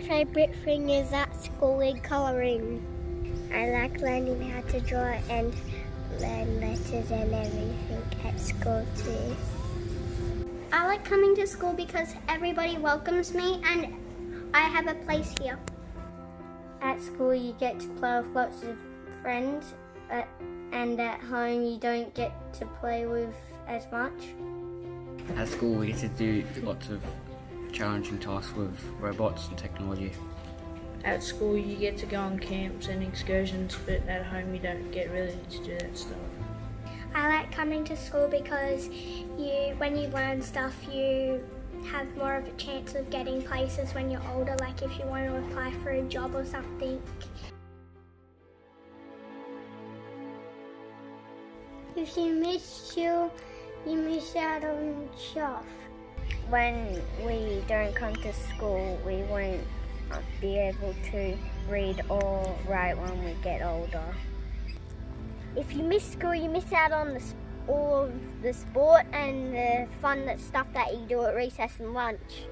favourite thing is at school is colouring. I like learning how to draw and learn letters and everything at school too. I like coming to school because everybody welcomes me and I have a place here. At school you get to play with lots of friends uh, and at home you don't get to play with as much. At school we get to do lots of challenging tasks with robots and technology. At school you get to go on camps and excursions but at home you don't get really to do that stuff. I like coming to school because you, when you learn stuff, you have more of a chance of getting places when you're older, like if you want to apply for a job or something. If you miss school, you miss out on stuff. When we don't come to school, we won't uh, be able to read or write when we get older. If you miss school, you miss out on the, all of the sport and the fun that stuff that you do at recess and lunch.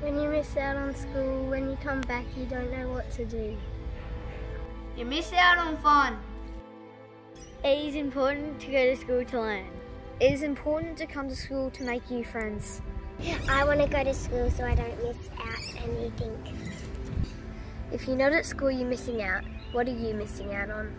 When you miss out on school, when you come back, you don't know what to do. You miss out on fun. It is important to go to school to learn. It is important to come to school to make new friends. I want to go to school so I don't miss out anything. If you're not at school, you're missing out. What are you missing out on?